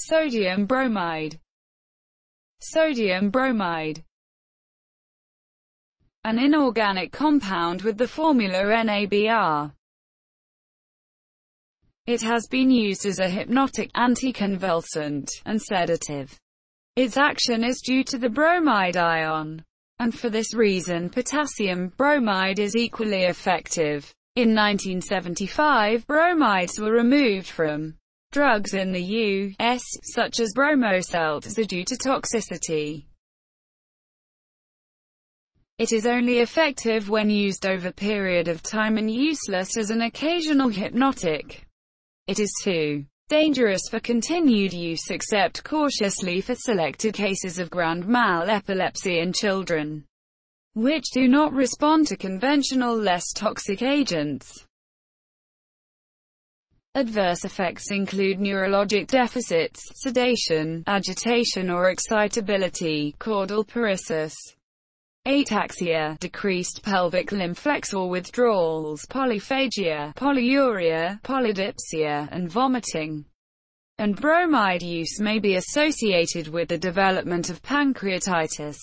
Sodium bromide Sodium bromide An inorganic compound with the formula NaBr. It has been used as a hypnotic, anticonvulsant, and sedative. Its action is due to the bromide ion. And for this reason potassium bromide is equally effective. In 1975 bromides were removed from drugs in the U.S., such as Bromo-Seltzer due to toxicity. It is only effective when used over period of time and useless as an occasional hypnotic. It is too dangerous for continued use except cautiously for selected cases of grand mal epilepsy in children which do not respond to conventional less toxic agents. Adverse effects include neurologic deficits, sedation, agitation or excitability, caudal paresis, ataxia, decreased pelvic limb flexor withdrawals, polyphagia, polyuria, polydipsia, and vomiting. And bromide use may be associated with the development of pancreatitis.